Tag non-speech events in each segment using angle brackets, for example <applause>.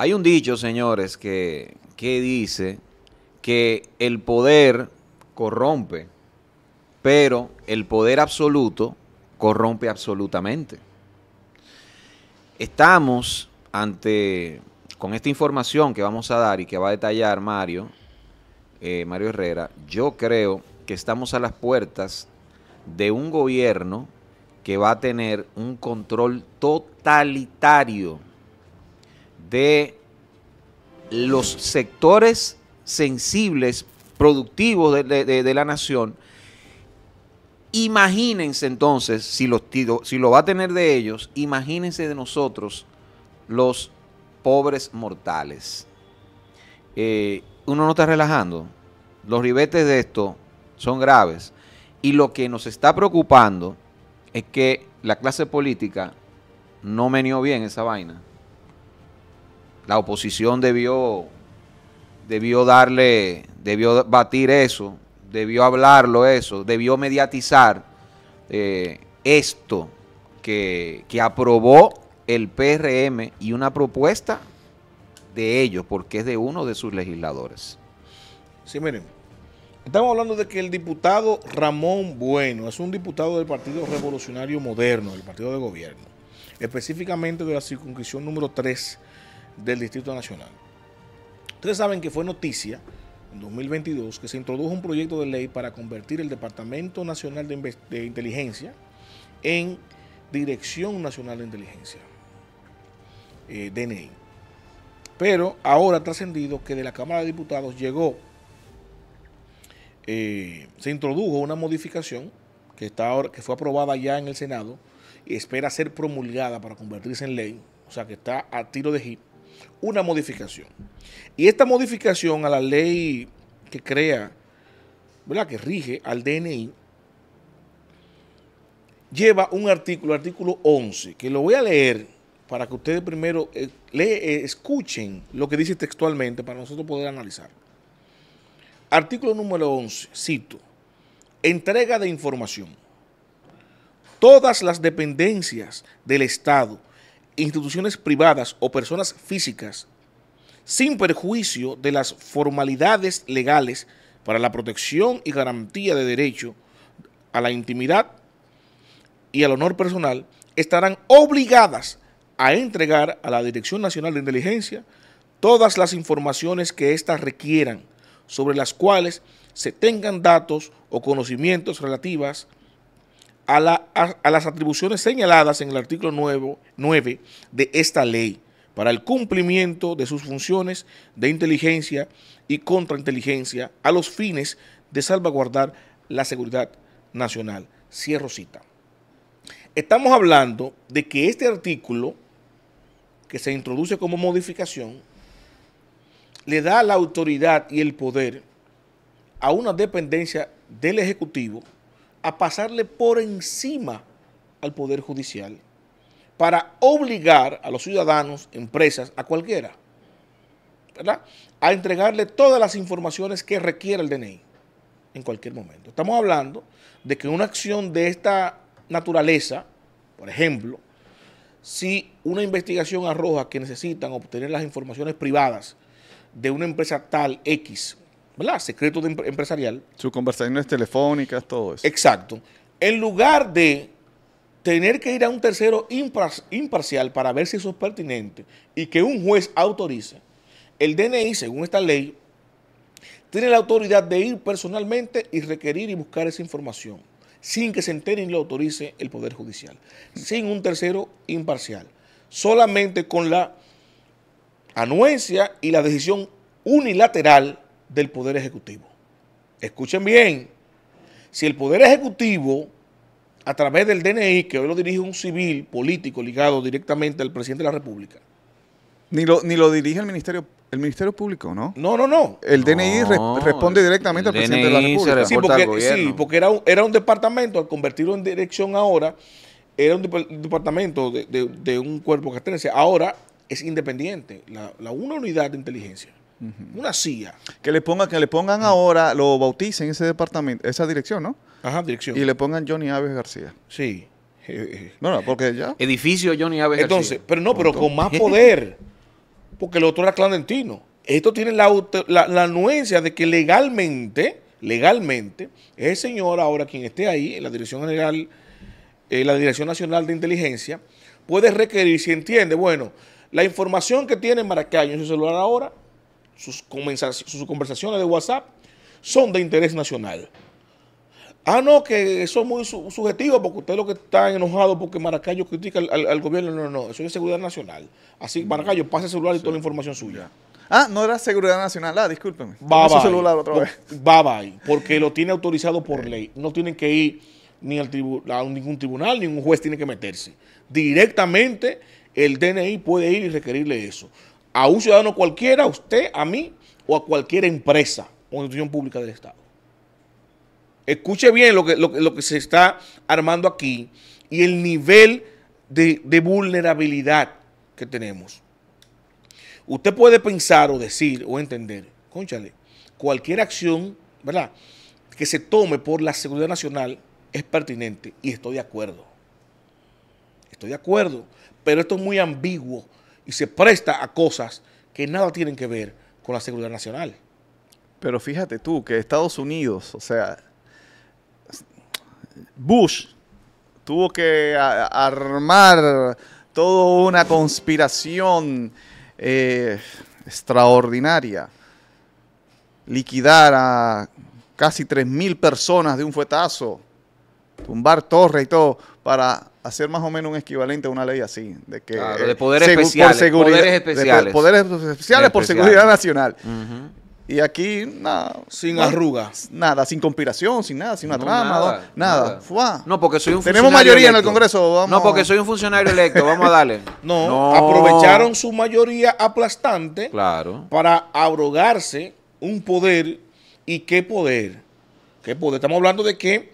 Hay un dicho, señores, que, que dice que el poder corrompe, pero el poder absoluto corrompe absolutamente. Estamos ante, con esta información que vamos a dar y que va a detallar Mario, eh, Mario Herrera, yo creo que estamos a las puertas de un gobierno que va a tener un control totalitario de los sectores sensibles, productivos de, la nación. Imagínense entonces, si, los, si lo va a tener de ellos, imagínense de nosotros, los pobres mortales. Eh, uno no está relajando. Los ribetes de esto son graves. Y lo que nos está preocupando es que la clase política no meneó bien esa vaina. La oposición debió, debió darle, debió batir eso, debió hablarlo eso, debió mediatizar eh, esto que, que aprobó el PRM y una propuesta de ellos, porque es de uno de sus legisladores. Sí, miren. Estamos hablando de que el diputado Ramón Bueno es un diputado del Partido Revolucionario Moderno, del Partido de Gobierno, específicamente de la circunscripción número 3 del Distrito Nacional. Ustedes saben que fue noticia en 2022 que se introdujo un proyecto de ley para convertir el Departamento Nacional de, Inteligencia en Dirección Nacional de Inteligencia, eh, DNI. Pero ahora ha trascendido que de la Cámara de Diputados llegó eh, se introdujo una modificación que, está ahora, que fue aprobada ya en el Senado y espera ser promulgada para convertirse en ley, o sea que está a tiro de hit, una modificación. Y esta modificación a la ley que crea, ¿verdad? que rige al DNI, lleva un artículo, artículo 11, que lo voy a leer para que ustedes primero eh, le- eh, escuchen lo que dice textualmente para nosotros poder analizar. Artículo número 11, cito, entrega de información. Todas las dependencias del Estado, instituciones privadas o personas físicas, sin perjuicio de las formalidades legales para la protección y garantía de derecho a la intimidad y al honor personal, estarán obligadas a entregar a la Dirección Nacional de Inteligencia todas las informaciones que éstas requieran, sobre las cuales se tengan datos o conocimientos relativas a, a las atribuciones señaladas en el artículo 9, 9 de esta ley para el cumplimiento de sus funciones de inteligencia y contrainteligencia a los fines de salvaguardar la seguridad nacional. Cierro cita. Estamos hablando de que este artículo que se introduce como modificación le da la autoridad y el poder a una dependencia del Ejecutivo a pasarle por encima al Poder Judicial para obligar a los ciudadanos, empresas, a cualquiera, ¿verdad? A entregarle todas las informaciones que requiera el DNI en cualquier momento. Estamos hablando de que una acción de esta naturaleza, por ejemplo, si una investigación arroja que necesitan obtener las informaciones privadas de una empresa tal X, ¿verdad? Secreto de empresarial, Sus conversaciones telefónicas, todo eso. Exacto. En lugar de tener que ir a un tercero impar- imparcial para ver si eso es pertinente y que un juez autorice, el DNI, según esta ley, tiene la autoridad de ir personalmente y requerir y buscar esa información, sin que se entere y lo autorice el Poder Judicial, sin un tercero imparcial, solamente con la anuencia y la decisión unilateral del Poder Ejecutivo. Escuchen bien, si el Poder Ejecutivo, a través del DNI, que hoy lo dirige un civil político ligado directamente al presidente de la República, Ni lo, ni lo dirige el Ministerio, el Ministerio Público, ¿no? no, no, no. El DNI re- responde directamente al presidente de la DNI se República. Sí, reporta al porque, gobierno. sí, porque era, un, era un departamento, al convertirlo en dirección ahora, era un dep- departamento de, de- de un cuerpo castrense. Ahora es independiente, la, la- una unidad de inteligencia, una CIA. Que le pongan, que le pongan ahora, lo bauticen ese departamento, esa dirección, ¿no? Ajá, dirección. Y le pongan Johnny Aves García. Sí. Eh, eh. No, no, porque ya. Edificio Johnny Aves Entonces, García. pero no, pero con más <laughs> poder. porque lo otro era clandestino. Esto tiene la, auto- la, la anuencia de que legalmente, legalmente, ese señor ahora quien esté ahí en la Dirección General, eh, la Dirección Nacional de Inteligencia, puede requerir, si entiende, bueno, la información que tiene Maracayo en su celular ahora, sus, conversa- sus conversaciones de WhatsApp, son de interés nacional. Ah, no, que eso es muy su- subjetivo porque usted lo que está enojado porque Maracayo critica al, al- al gobierno. No, no, no, eso es seguridad nacional. Así, Maracayo, pase el celular y toda la información suya. Ah, no era seguridad nacional. Ah, discúlpeme. Bye, bye. celular otra vez. Bye bye, porque lo tiene autorizado por ley. No tienen que ir ni al tribu- a ningún tribunal, ningún juez tiene que meterse. Directamente el DNI puede ir y requerirle eso. A un ciudadano cualquiera, a usted, a mí o a cualquier empresa o institución pública del Estado. Escuche bien lo que, lo, lo que se está armando aquí y el nivel de, de vulnerabilidad que tenemos. Usted puede pensar o decir o entender, conchale, cualquier acción, ¿verdad? Que se tome por la seguridad nacional es pertinente y estoy de acuerdo. Estoy de acuerdo, pero esto es muy ambiguo y se presta a cosas que nada tienen que ver con la seguridad nacional. Pero fíjate tú que Estados Unidos, o sea, Bush tuvo que armar toda una conspiración eh, extraordinaria, liquidar a casi 3.000 personas de un fuetazo, tumbar torres y todo, para hacer más o menos un equivalente a una ley así, de que Claro, de poderes por especiales, seguridad- poderes de po- especiales. poderes especiales por seguridad nacional. Y aquí, nada. Sin no, arrugas. Nada, sin conspiración, sin nada, sin una No, trama, nada, no, nada. nada. Fuá. No, porque soy un Tenemos funcionario mayoría en el. Congreso, vamos. No, porque soy un funcionario electo, vamos a darle. <laughs> No, aprovecharon su mayoría aplastante Claro. para abrogarse un poder. ¿Y qué poder? ¿Qué poder? Estamos hablando de que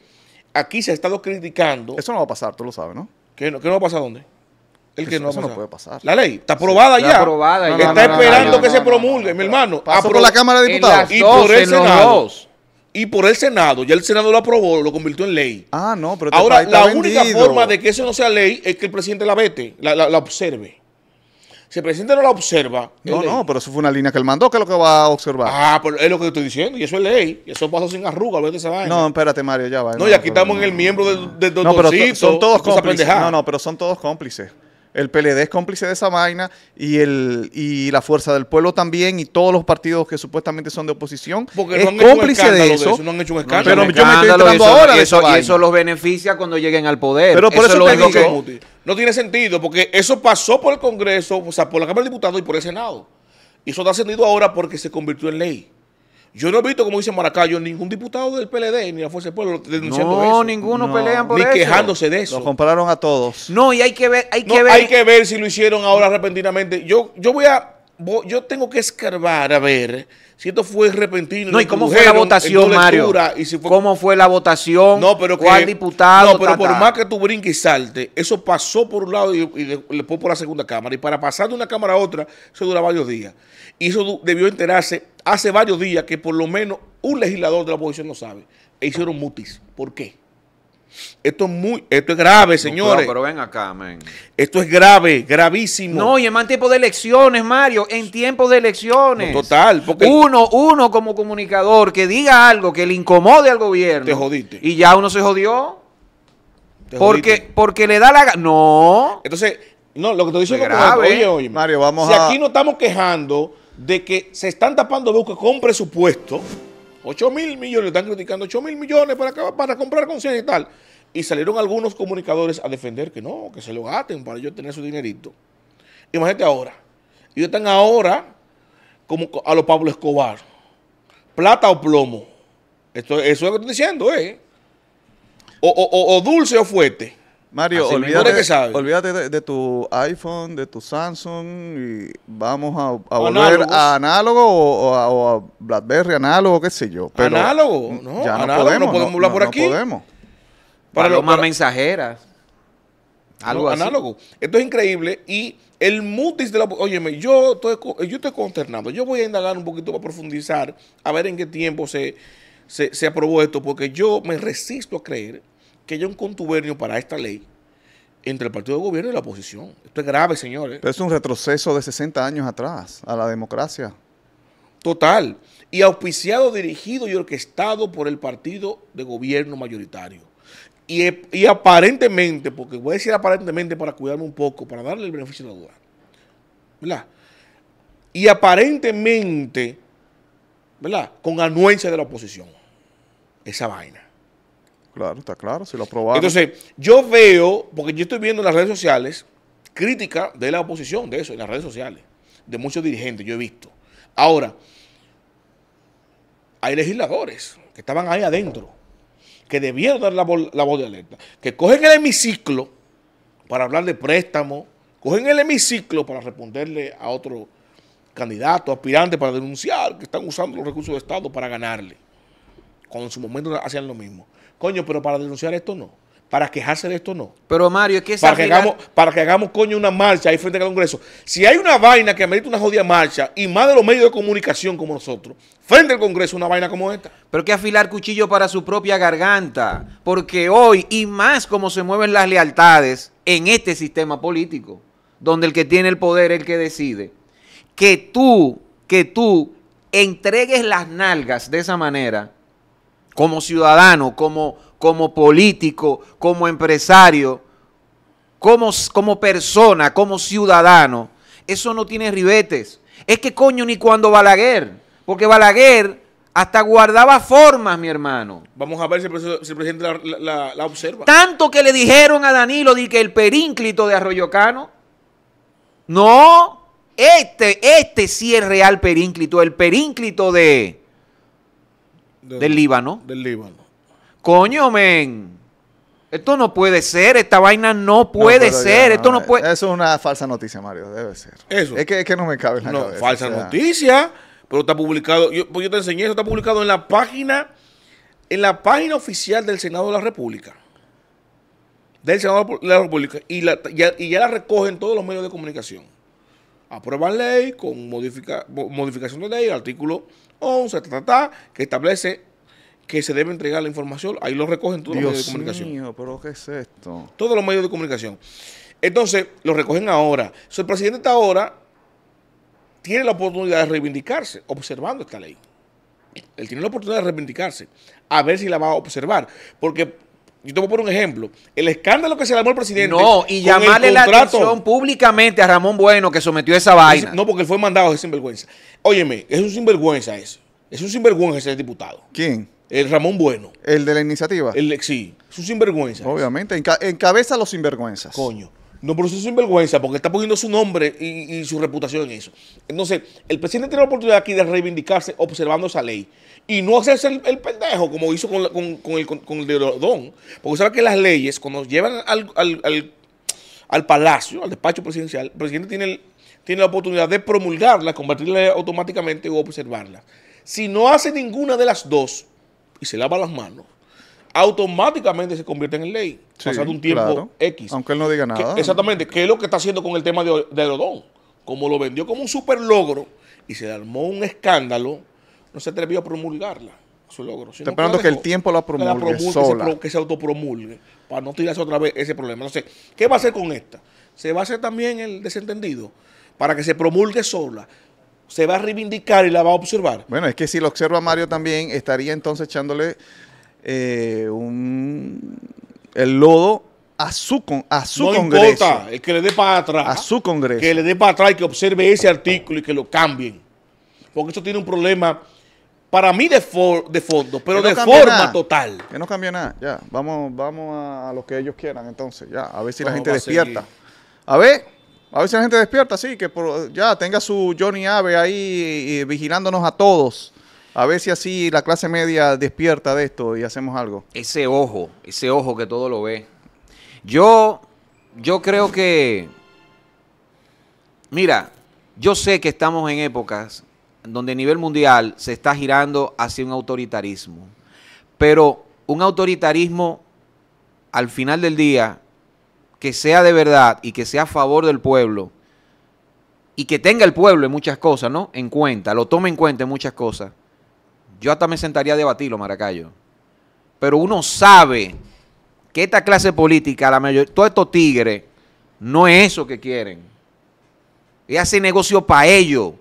aquí se ha estado criticando. Eso no va a pasar, tú lo sabes, ¿no? ¿Qué no, qué no va a pasar dónde? El que Eso- no eso no puede pasar. La ley está aprobada Está ya. aprobada No, ya. está esperando que se promulgue, mi no. hermano. Pasó por la Cámara de Diputados. Y por el Senado. Y por el Senado, ya el Senado lo aprobó, lo convirtió en ley. Ah, no, pero este Ahora, está la única forma de que eso no sea ley es que el presidente la vete, la, la- la observe. Si el presidente no la observa, No, no, pero eso fue una línea que él mandó, que es lo que va a observar. Ah, pero es lo que estoy diciendo, y eso es ley. Y eso pasó sin arruga, de esa vaina. no, espérate, Mario, ya va. No, y aquí estamos en el miembro del, del No, pero son todos cómplices. No, no, pero son todos cómplices. El PLD es cómplice de esa vaina y el y la Fuerza del Pueblo también y todos los partidos que supuestamente son de oposición Porque es no han hecho un cómplice de de eso. no han hecho un escándalo. Pero yo me estoy y eso- ahora de y esa eso, y eso los beneficia cuando lleguen al poder. Pero por eso es lo digo- que- No tiene sentido, porque eso pasó por el Congreso, o sea, por la Cámara de Diputados y por el Senado. Y eso está sentido ahora porque se convirtió en ley. Yo no he visto, como dice Maracayo, ningún diputado del PLD ni de la Fuerza del Pueblo denunciando No, eso. ninguno No. pelean por ni eso. quejándose de eso. Los compararon a todos. No, y hay que ver, hay No, que ver. hay que ver si lo hicieron ahora repentinamente. Yo, yo voy a, yo tengo que escarbar a ver si esto fue repentino. No, ¿y cómo fue la votación, Mario? Y si fue, ¿Cómo fue la votación? no, pero ¿Cuál que, diputado? No, pero ta, por más que tú brinques y salte, eso pasó por un lado y, y de- después por la segunda cámara. Y para pasar de una cámara a otra, eso dura varios días. Y eso debió enterarse hace varios días que por lo menos un legislador de la oposición no sabe. E hicieron mutis. ¿Por qué? Esto es muy, esto es grave, No, señores. Pero, pero ven acá, men. Esto es grave, gravísimo. No, y en más tiempo de elecciones, Mario, en tiempos de elecciones. No, total, porque- uno, uno como comunicador que diga algo que le incomode al gobierno. Te jodiste. Y ya uno se jodió. Te Porque, jodiste. porque le da la gana. No. Entonces, no, lo que te diciendo Es grave. oye, oye, Mario, vamos si a- aquí nos estamos quejando de que se están tapando bocas con presupuesto, 8 mil millones, están criticando 8 mil millones para, para comprar conciencia y tal, y salieron algunos comunicadores a defender que no, que se lo gasten para ellos tener su dinerito. Imagínate ahora, ellos están ahora como a los Pablo Escobar, plata o plomo. Esto, eso es lo que estoy diciendo, ¿eh? O, o- o- dulce o fuerte. Mario, Así olvídate, olvídate de, de tu iPhone, de tu Samsung y vamos a, a volver Análogos. a análogo o, o a, o a BlackBerry análogo, qué sé yo. Pero Análogo, no, ya no no podemos, hablar por no aquí. podemos. Para lo- Palomas para- mensajeras. Algo No, así. análogo. Esto es increíble y el mutis de la... Óyeme, yo estoy, yo estoy consternado. Yo voy a indagar un poquito para profundizar, a ver en qué tiempo se, se, se aprobó esto, porque yo me resisto a creer que haya un contubernio para esta ley entre el partido de gobierno y la oposición. Esto es grave, señores. Pero es un retroceso de 60 años atrás a la democracia. Total. Y auspiciado, dirigido y orquestado por el partido de gobierno mayoritario. Y, y aparentemente, porque voy a decir aparentemente para cuidarme un poco, para darle el beneficio de la duda. ¿Verdad? Y aparentemente, ¿verdad? Con anuencia de la oposición. Esa vaina. Claro, está claro, si lo aprobaron. Entonces, yo veo, porque yo estoy viendo en las redes sociales, crítica de la oposición, de eso, en las redes sociales, de muchos dirigentes, yo he visto. Ahora, hay legisladores que estaban ahí adentro, que debieron dar la, la voz de alerta, que cogen el hemiciclo para hablar de préstamo, cogen el hemiciclo para responderle a otro candidato, aspirante, para denunciar que están usando los recursos de Estado para ganarle. Cuando en su momento hacían lo mismo. Coño, pero para denunciar esto no. Para quejarse de esto no. Pero Mario, es que esa Para que, hagamos, para que hagamos, coño, una marcha ahí frente al Congreso. Si hay una vaina que amerita una jodida marcha, y más de los medios de comunicación como nosotros, frente al Congreso, una vaina como esta. Pero que afilar cuchillo para su propia garganta. Porque hoy, y más como se mueven las lealtades en este sistema político, donde el que tiene el poder es el que decide, que tú, que tú entregues las nalgas de esa manera, como ciudadano, como, como político, como empresario, como, como persona, como ciudadano, eso no tiene ribetes. Es que coño, ni cuando Balaguer, porque Balaguer hasta guardaba formas, mi hermano. Vamos a ver si el, presi- si el presidente la, la- la- la observa. Tanto que le dijeron a Danilo di que el perínclito de Arroyo Cano. No, este, este sí es real perínclito, el perínclito de, De- del Líbano. Del Líbano. Coño, men. Esto no puede ser, esta vaina no puede ser, ya, esto no puede... Eso es una falsa noticia, Mario, debe ser. Eso. Es que, es que no me cabe en la No, cabeza. falsa o sea, noticia, pero está publicado. Yo, pues yo te enseñé, eso está publicado en la página, en la página oficial del Senado de la República. Del Senado de la República. Y, la- ya, y ya la recogen todos los medios de comunicación. Aprueban ley con modifica- mo- modificación de ley, artículo 11, ta, ta, ta, que establece que se debe entregar la información. Ahí lo recogen todos los medios de Dios comunicación mío, pero ¿qué es esto? todos los medios de comunicación. Entonces, lo recogen ahora. So, el presidente ahora tiene la oportunidad de reivindicarse observando esta ley. Él tiene la oportunidad de reivindicarse, a ver si la va a observar. Porque, yo te voy a poner un ejemplo. El escándalo que se le armó al presidente. No, y llamarle la atención públicamente a Ramón Bueno que sometió esa vaina. No, porque él fue mandado de sinvergüenza. Óyeme, es un sinvergüenza eso. Es un sinvergüenza ese diputado. ¿Quién? El Ramón Bueno. ¿El de la iniciativa? El, sí, es un sinvergüenza. Obviamente, enca- encabeza los sinvergüenzas. Coño. No, pero eso es sinvergüenza porque está poniendo su nombre y, y su reputación en eso. Entonces, el presidente tiene la oportunidad aquí de reivindicarse observando esa ley y no hacerse el, el pendejo como hizo con, la- con- con el, con, el de Rodón. Porque sabe que las leyes, cuando llevan al, al- al- al palacio, al despacho presidencial, el presidente tiene, el- tiene la oportunidad de promulgarlas, convertirlas automáticamente o observarlas. Si no hace ninguna de las dos y se lava las manos, automáticamente se convierte en ley, Sí, pasando un tiempo claro. X. Aunque él no diga Que- nada. exactamente, que es lo que está haciendo con el tema de, de Rodón. Como lo vendió como un super logro y se le armó un escándalo, no se atrevió a promulgarla, su logro. Está esperando la que el tiempo la que promulgue que se sola. que se autopromulgue, para no tirarse otra vez ese problema. Entonces, ¿qué va a hacer con esta? Se va a hacer también el desentendido, para que se promulgue sola. Se va a reivindicar y la va a observar. Bueno, es que si lo observa Mario también, estaría entonces echándole eh, un, el lodo a su, con- a su no Congreso. importa, el que le dé para atrás. A su Congreso. Que le dé para atrás y que observe ese artículo y que lo cambien. Porque eso tiene un problema, para mí, de, for- de fondo, pero no de forma nada. total. Que no cambia nada. Ya, vamos, vamos a, a lo que ellos quieran entonces. Ya, a ver si la gente despierta. A ver, a si la gente despierta, sí, que ya tenga su Johnny Ave ahí vigilándonos a todos. A ver si así la clase media despierta de esto y hacemos algo. ese ojo, ese ojo que todo lo ve. Yo, yo creo que, mira, yo sé que estamos en épocas donde a nivel mundial se está girando hacia un autoritarismo, pero un autoritarismo al final del día que sea de verdad y que sea a favor del pueblo y que tenga el pueblo en muchas cosas, ¿no? En cuenta, lo tome en cuenta en muchas cosas. Yo hasta me sentaría a debatirlo, Maracayo pero uno sabe que esta clase política, la mayoría, todos estos tigres, no es eso que quieren. Y hace negocio para ellos.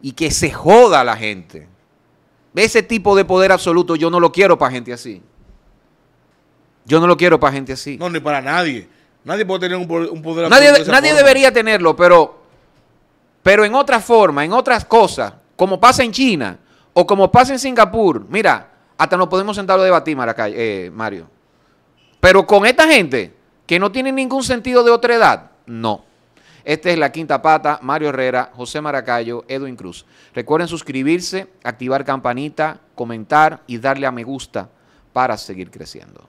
Y que se joda la gente. Ese tipo de poder absoluto yo no lo quiero para gente así. Yo no lo quiero para gente así. No, ni para nadie. Nadie puede tener un poder, un poder Nadie, absoluto de esa nadie forma. debería tenerlo, pero, pero en otra forma, en otras cosas, como pasa en China o como pasa en Singapur, mira, hasta nos podemos sentar a debatir, Maracay- eh, Mario. Pero con esta gente que no tiene ningún sentido de otra edad, no. Esta es la quinta pata, Mario Herrera, José Maracayo, Edwin Cruz. Recuerden suscribirse, activar campanita, comentar y darle a me gusta para seguir creciendo.